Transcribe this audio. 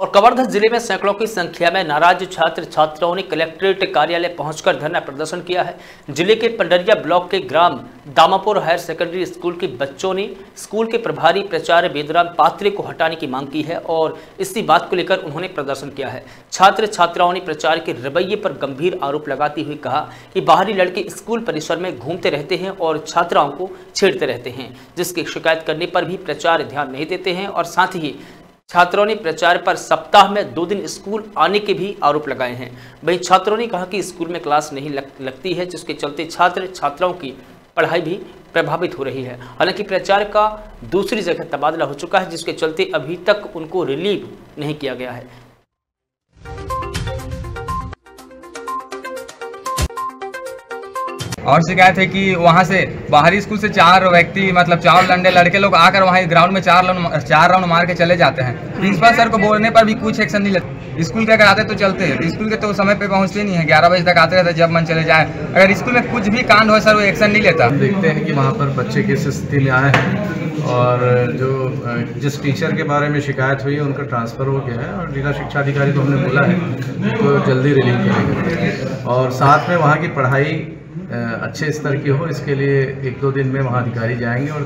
और कवर्धा ज़िले में सैकड़ों की संख्या में नाराज़ छात्र छात्राओं ने कलेक्ट्रेट कार्यालय पहुंचकर धरना प्रदर्शन किया है। ज़िले के पंडरिया ब्लॉक के ग्राम दामापुर हायर सेकेंडरी स्कूल के बच्चों ने स्कूल के प्रभारी प्राचार्य वेदराम पात्रे को हटाने की मांग की है और इसी बात को लेकर उन्होंने प्रदर्शन किया है। छात्र छात्राओं ने प्राचार्य के रवैये पर गंभीर आरोप लगाते हुए कहा कि बाहरी लड़के स्कूल परिसर में घूमते रहते हैं और छात्राओं को छेड़ते रहते हैं, जिसकी शिकायत करने पर भी प्राचार्य ध्यान नहीं देते हैं और साथ ही छात्रों ने प्रचार पर सप्ताह में दो दिन स्कूल आने के भी आरोप लगाए हैं। वहीं छात्रों ने कहा कि स्कूल में क्लास नहीं लग, लगती है जिसके चलते छात्र छात्राओं की पढ़ाई भी प्रभावित हो रही है। हालाँकि प्रचार का दूसरी जगह तबादला हो चुका है जिसके चलते अभी तक उनको रिलीव नहीं किया गया है। और शिकायत है कि वहाँ से बाहरी स्कूल से चार व्यक्ति मतलब चार लंडे लड़के लोग आकर वहाँ ग्राउंड में चार राउंड चार राउंड मार के चले जाते हैं। प्रिंसिपल सर को बोलने पर भी कुछ एक्शन नहीं लेते स्कूल के अगर आते तो चलते हैं। स्कूल के तो समय पे पहुँचते नहीं है। ग्यारह बजे तक आते रहते जब मन चले जाए। अगर स्कूल में कुछ भी कांड हो सर, वो एक्शन नहीं लेता। देखते हैं कि वहाँ पर बच्चे किस स्थिति में आए हैं। और जो जिस टीचर के बारे में शिकायत हुई है, उनका ट्रांसफ़र हो गया है और जिला शिक्षा अधिकारी को हमने बोला है तो जल्दी रिलीव करेंगे। और साथ में वहाँ की पढ़ाई अच्छे स्तर की हो इसके लिए एक दो दिन में वहाँ अधिकारी जाएँगे और